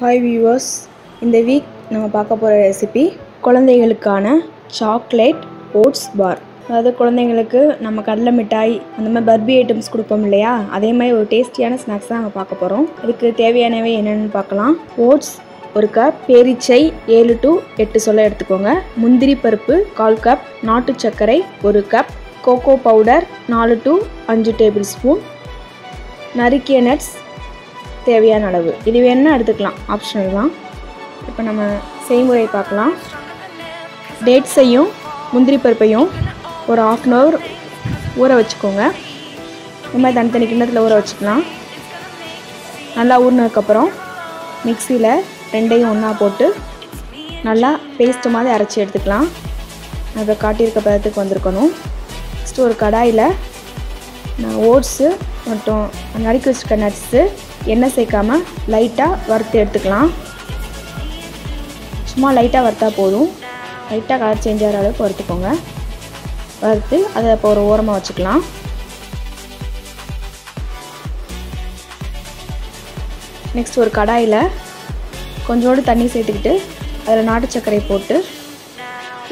Hi viewers இந்த week நம்ம பார்க்க போகிற ரெசிபி குழந்தைகளுக்கான சாக்லேட் ஓட்ஸ் பார் அதாவது குழந்தைங்களுக்கு நம்ம கடலை மிட்டாய் அந்த மாதிரி பர்பி ஐட்டம்ஸ் கொடுப்போம் இல்லையா? அதே மாதிரி ஒரு டேஸ்டியான ஸ்நாக்ஸ் தான் நம்ம பார்க்க போகிறோம் இதுக்கு தேவையானவை என்னென்னு பார்க்கலாம். ஓட்ஸ் ஒரு கப் பேரிச்சை ஏழு டு எட்டு சொல்ல எடுத்துக்கோங்க. முந்திரி பருப்பு கால் கப் நாட்டு சர்க்கரை ஒரு கப் கோகோ பவுடர் நாலு டு அஞ்சு டேபிள் ஸ்பூன் நறுக்கிய நட்ஸ் தேவையான அளவு. இது வேணும்னா எடுத்துக்கலாம். ஆப்ஷனல் தான். இப்போ நம்ம செய்முறை பார்க்கலாம். டேட்ஸையும் முந்திரி பருப்பையும் ஒரு ஆஃப் அன் ஹவர் ஊற வச்சுக்கோங்க. இந்த மாதிரி தனித்தனி கிண்ணத்தில் ஊற வச்சுக்கலாம். நல்லா ஊறினதுக்கப்புறம் மிக்சியில் ரெண்டையும் ஒன்றா போட்டு நல்லா பேஸ்ட்டு மாதிரி அரைச்சி எடுத்துக்கலாம். அதை காட்டியிருக்க பதத்துக்கு வந்திருக்கணும். நெக்ஸ்ட்டு ஒரு கடாயில் நான் ஓட்ஸு மற்றும் நறுக்கி வச்சுருக்க நட்ஸு எண்ணெய் சேர்க்காமல் லைட்டாக வறுத்து எடுத்துக்கலாம். சும்மா லைட்டாக வறுத்தா போதும். லைட்டாக கலர் சேஞ்ச் ஆகிற அளவுக்கு வறுத்துக்கோங்க. வறுத்து அதை இப்போ ஒரு ஓரமாக வச்சுக்கலாம். நெக்ஸ்ட் ஒரு கடாயில் கொஞ்சோண்டு தண்ணி சேர்த்துக்கிட்டு அதில் நாட்டு சர்க்கரை போட்டு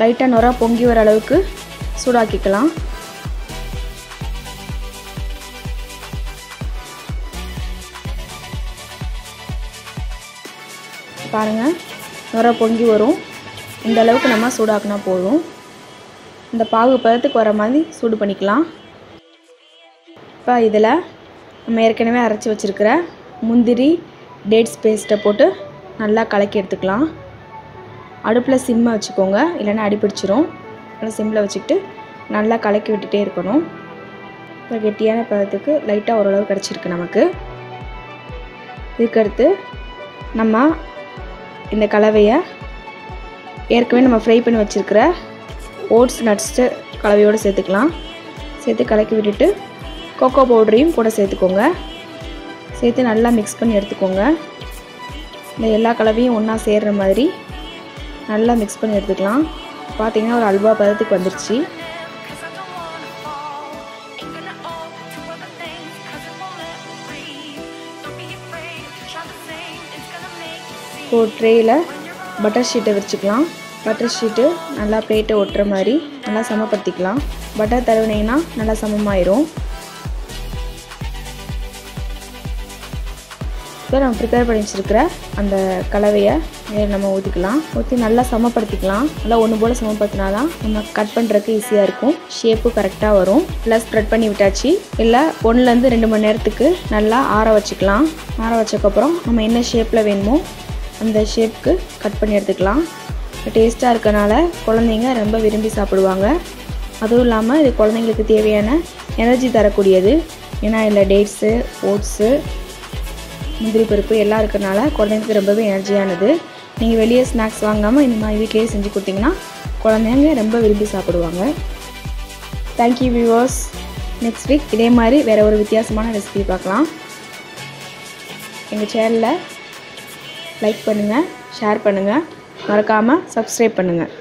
லைட்டாக நுரா பொங்கி வர அளவுக்கு சூடாக்கிக்கலாம். பாருங்கள் நுர பொங்கி வரும். இந்த அளவுக்கு நம்ம சூடாக்குனா போதும். இந்த பாகு பதத்துக்கு வர மாதிரி சூடு பண்ணிக்கலாம். இப்போ இதில் நம்ம ஏற்கனவே அரைச்சி வச்சுருக்கிற முந்திரி டேட்ஸ் பேஸ்ட்டை போட்டு நல்லா கலக்கி எடுத்துக்கலாம். அடுப்பில் சிம்மை வச்சுக்கோங்க. இல்லைன்னா அடிப்பிடிச்சிரும் நல்லா சிம்மில் வச்சுக்கிட்டு நல்லா கலக்கி விட்டுகிட்டே இருக்கணும். இப்போ கெட்டியான பதத்துக்கு லைட்டாக ஓரளவு கிடச்சிருக்கு நமக்கு. இதுக்கடுத்து நம்ம இந்த கலவையை ஏற்கனவே நம்ம ஃப்ரை பண்ணி வச்சுருக்கிற ஓட்ஸ் நட்ஸு கலவையோடு சேர்த்துக்கலாம். சேர்த்து கலக்கி விட்டுட்டு கோகோ பவுடரையும் கூட சேர்த்துக்கோங்க. சேர்த்து நல்லா மிக்ஸ் பண்ணி எடுத்துக்கோங்க. இந்த எல்லா கலவையும் ஒன்றா சேர்கிற மாதிரி நல்லா மிக்ஸ் பண்ணி எடுத்துக்கலாம். பார்த்திங்கன்னா ஒரு அல்வா பதத்துக்கு வந்துருச்சு. ஒரு ட்ரேயில் பட்டர் ஷீட்டை வச்சுக்கலாம். பட்டர் ஷீட்டு நல்லா பிளேட்டை ஒட்டுற மாதிரி நல்லா சமப்படுத்திக்கலாம். பட்டர் தருவினீங்கன்னா நல்லா சமமாயிரும். இப்போ நம்ம ப்ரிப்பேர் பண்ணி வச்சுருக்கிற அந்த கலவையை நம்ம ஊற்றிக்கலாம் ஊற்றி நல்லா சமப்படுத்திக்கலாம். நல்லா ஒன்று போல் சமப்படுத்தினா தான் நம்ம கட் பண்ணுறதுக்கு ஈஸியாக இருக்கும். ஷேப்பு கரெக்டாக வரும். ப்ளஸ் ஸ்ப்ரெட் பண்ணி விட்டாச்சு. இல்லை ஒன்றுலேருந்து ரெண்டு மணி நேரத்துக்கு நல்லா ஆற வச்சுக்கலாம். ஆற வச்சக்கப்புறம் நம்ம என்ன ஷேப்பில் வேணுமோ அந்த ஷேப்புக்கு கட் பண்ணி எடுத்துக்கலாம். டேஸ்ட்டாக இருக்கனால குழந்தைங்க ரொம்ப விரும்பி சாப்பிடுவாங்க. அதுவும் இல்லாமல் இது குழந்தைங்களுக்கு தேவையான எனர்ஜி தரக்கூடியது. ஏன்னா இதில் டேட்ஸு ஓட்ஸு முந்திரி பருப்பு எல்லாம் இருக்கிறனால குழந்தைங்களுக்கு ரொம்பவே எனர்ஜியானது நீங்கள் வெளியே ஸ்நாக்ஸ் வாங்காமல் இந்த மாதிரி வீட்லேயே செஞ்சு கொடுத்தீங்கன்னா குழந்தைங்க ரொம்ப விரும்பி சாப்பிடுவாங்க. தேங்க்யூ வியூவர்ஸ் நெக்ஸ்ட் வீக் இதே மாதிரி வேறு ஒரு வித்தியாசமான ரெசிபி பார்க்கலாம். எங்கள் சேனலில் லைக் பண்ணுங்கள் ஷேர் பண்ணுங்கள் மறக்காமல் சப்ஸ்கிரைப் பண்ணுங்கள்